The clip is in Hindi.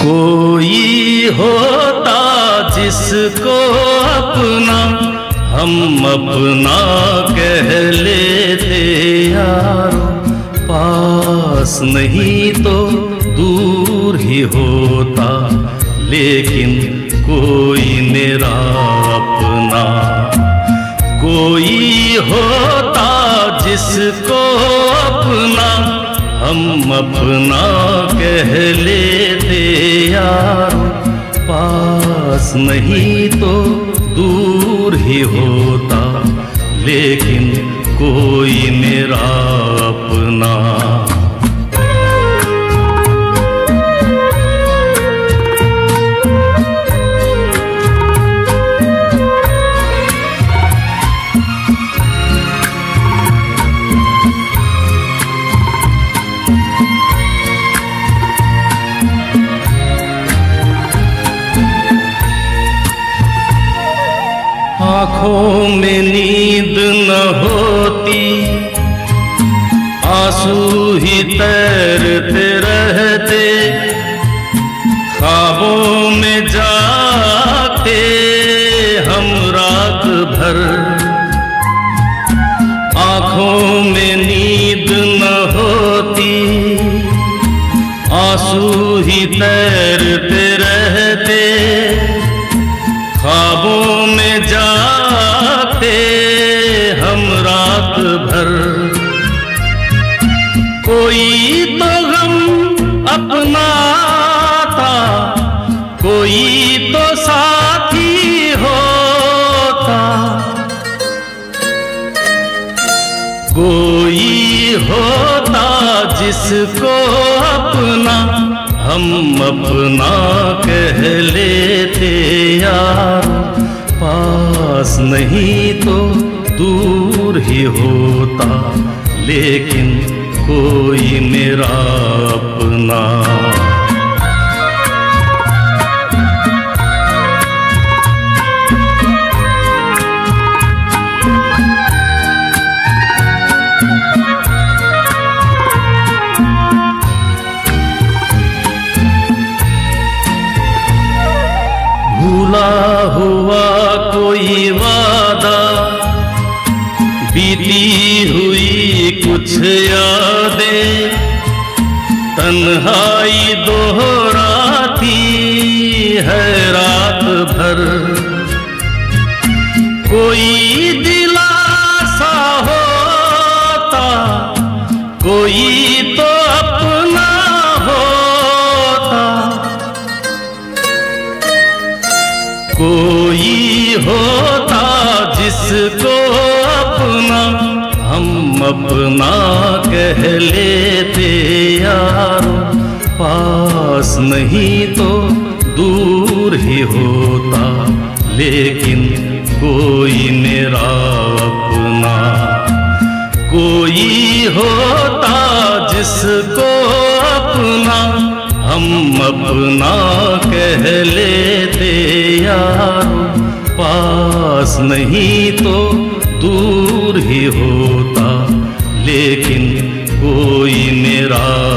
कोई होता जिसको अपना, हम अपना कह लेते यारो। पास नहीं तो दूर ही होता, लेकिन कोई मेरा अपना। कोई होता जिसको हम अपना कह लेते यार पास नहीं तो दूर ही होता लेकिन कोई मेरा आँखों में नींद न होती। आँसू ही तैरते रहते ख्वाबों में जाते हम रात भर। आँखों में नींद न होती, आँसू ही तैरते रहते ख्वाबों कोई होता जिसको अपना, हम अपना कह लेते यार। पास नहीं तो दूर ही होता, लेकिन कोई मेरा अपना कुछ यादें, तन्हाई दोहराती है रात भर। कोई दिलासा होता, कोई तो अपना होता। कोई होता जिसको अपना हम अपना कह लेते यार, पास नहीं तो दूर ही होता, लेकिन कोई मेरा अपना। कोई होता जिसको अपना, हम अपना कह लेते यार, पास नहीं तो दूर ही लेकिन Mira.